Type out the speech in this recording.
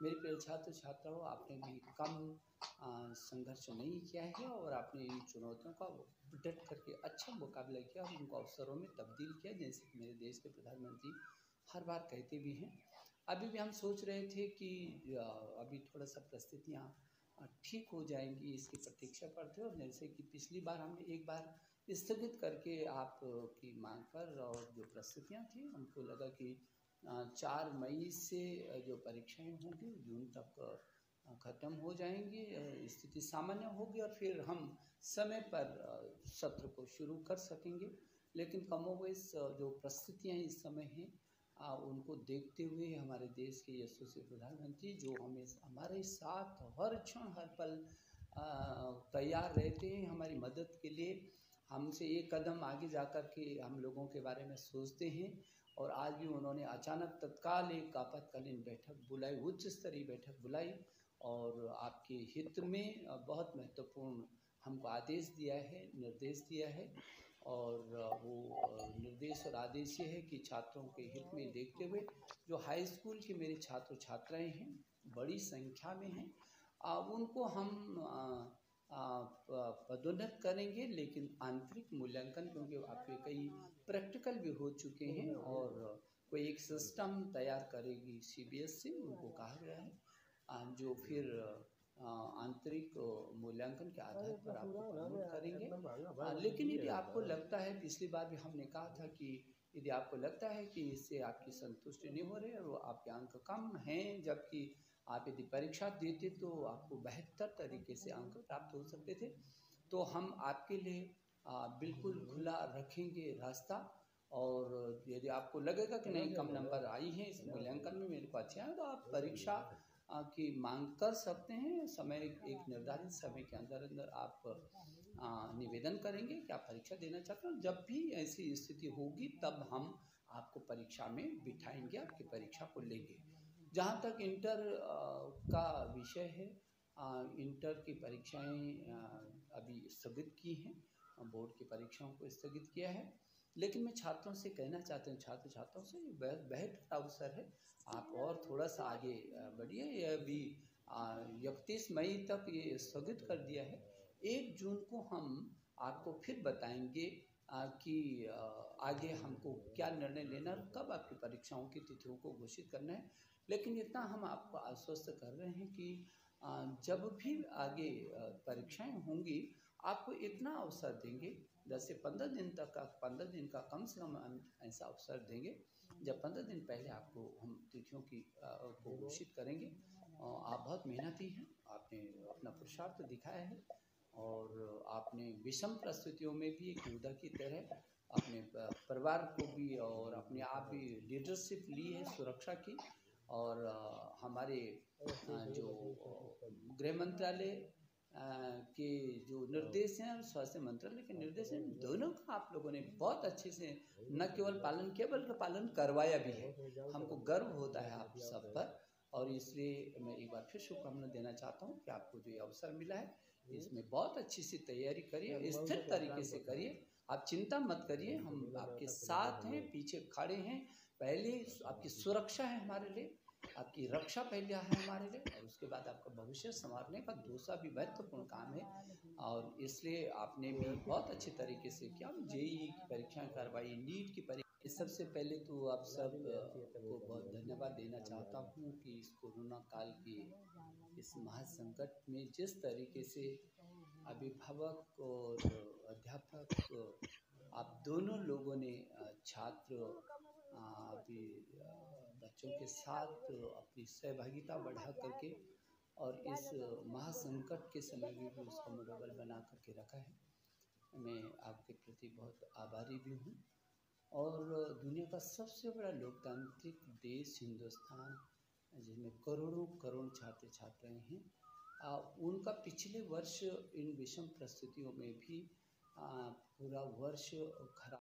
मेरे प्रिय छात्र छात्राओं आपने भी कम संघर्ष नहीं किया है और आपने इन चुनौतियों का डट करके अच्छा मुकाबला किया और उनको अवसरों में तब्दील किया, जैसे कि मेरे देश के प्रधानमंत्री हर बार कहते भी हैं। अभी भी हम सोच रहे थे कि अभी थोड़ा सा परिस्थितियाँ ठीक हो जाएँगी, इसकी प्रतीक्षा करते और जैसे कि पिछली बार हमने एक बार स्थगित करके आप की मांग पर और जो परिस्थितियाँ थी, हमको लगा कि चार मई से जो परीक्षाएँ होंगी, जून तक ख़त्म हो जाएँगी स्थिति सामान्य होगी और फिर हम समय पर सत्र को शुरू कर सकेंगे। लेकिन कमोवेश जो परिस्थितियाँ इस समय हैं उनको देखते हुए हमारे देश के यशस्वी प्रधानमंत्री, जो हमें हमारे साथ हर क्षण, हर पल तैयार रहते हैं, हमारी मदद के लिए, हमसे एक कदम आगे जा कर के हम लोगों के बारे में सोचते हैं। और आज भी उन्होंने अचानक तत्काल एक आपातकालीन बैठक बुलाई, उच्च स्तरीय बैठक बुलाई और आपके हित में बहुत महत्वपूर्ण हमको आदेश दिया है, निर्देश दिया है और वो निर्देश और आदेश ये है कि छात्रों के हित में देखते हुए जो हाई स्कूल के मेरे छात्र छात्राएँ हैं, बड़ी संख्या में हैं उनको हम पदोन्नत करेंगे, लेकिन आंतरिक मूल्यांकन, क्योंकि आपके कई प्रैक्टिकल भी हो चुके हैं और कोई एक सिस्टम तैयार करेगी सीबीएसई उनको कहा गया है। जो फिर आंतरिक मूल्यांकन के आधार पर आपको प्रमोट करेंगे। लेकिन यदि आपको लगता है, पिछली बार भी हमने कहा था कि यदि आपको लगता है कि इससे आपकी संतुष्टि नहीं हो रही और आपके अंक कम हैं, जबकि आप यदि परीक्षा देते तो आपको बेहतर तरीके से अंक प्राप्त हो सकते थे। तो हम आपके लिए बिल्कुल खुला रखेंगे रास्ता और यदि आपको लगेगा कि नहीं, कम नंबर आई हैं इस मूल्यांकन में, मेरे को अच्छे हैं तो आप परीक्षा की मांग कर सकते हैं। समय, एक निर्धारित समय के अंदर अंदर आप निवेदन करेंगे कि आप परीक्षा देना चाहते हैं। जब भी ऐसी स्थिति होगी, तब हम आपको परीक्षा में बिठाएँगे, आपकी परीक्षा को लेंगे। जहाँ तक इंटर का विषय है इंटर की परीक्षाएँ अभी स्थगित की हैं बोर्ड की परीक्षाओं को स्थगित किया है। लेकिन मैं छात्रों से कहना चाहता हूँ, छात्र छात्राओं से बेहतर अवसर है। आप और थोड़ा सा आगे बढ़िए। ये अभी इकतीस मई तक ये स्थगित कर दिया है। एक जून को हम आपको फिर बताएँगे कि आगे हमको क्या निर्णय लेना कब आपकी परीक्षाओं की तिथियों को घोषित करना है। लेकिन इतना हम आपको आश्वस्त कर रहे हैं कि जब भी आगे परीक्षाएँ होंगी, आपको इतना अवसर देंगे, दस से पंद्रह दिन तक का, पंद्रह दिन का कम से कम ऐसा अवसर देंगे, जब पंद्रह दिन पहले आपको हम तिथियों की को घोषित करेंगे। आप बहुत मेहनती हैं, आपने अपना पुरुषार्थ दिखाया है और आपने विषम परिस्थितियों में भी एक योद्धा की तरह अपने परिवार को भी और अपने आप भी लीडरशिप ली है, सुरक्षा की। और हमारे जो गृह मंत्रालय के जो निर्देश हैं स्वास्थ्य मंत्रालय के निर्देश हैं दोनों का आप लोगों ने बहुत अच्छे से न केवल पालन किया बल्कि पालन करवाया भी है। हमको गर्व होता है आप सब पर। और इसलिए मैं एक बार फिर शुभकामना देना चाहता हूँ कि आपको जो ये अवसर मिला है इसमें बहुत अच्छी सी तैयारी करिए स्थिर तरीके से करिए। आप चिंता मत करिए हम आपके साथ हैं। पीछे खड़े हैं। पहले आपकी सुरक्षा है हमारे लिए, आपकी रक्षा पहले है हमारे लिए, और उसके बाद आपका भविष्य संवारने का दूसरा भी महत्वपूर्ण काम है। और इसलिए आपने भी बहुत अच्छे तरीके से किया। जेई की परीक्षाएँ करवाई, नीट की परीक्षा सबसे पहले तो आप सबको बहुत धन्यवाद देना चाहता हूँ कि इस कोरोना काल के इस महासंकट में जिस तरीके से अभिभावक और अध्यापक, आप दोनों लोगों ने छात्र अभी बच्चों के साथ अपनी सहभागिता बढ़ा करके और इस महासंकट के समय में भी उसका मनोबल बना करके रखा है। मैं आपके प्रति बहुत आभारी भी हूँ। और दुनिया का सबसे बड़ा लोकतांत्रिक देश हिंदुस्तान जिसमें करोड़ों करोड़ छात्र छात्राएँ हैं आ, उनका पिछले वर्ष इन विषम परिस्थितियों में भी आ, पूरा वर्ष खराब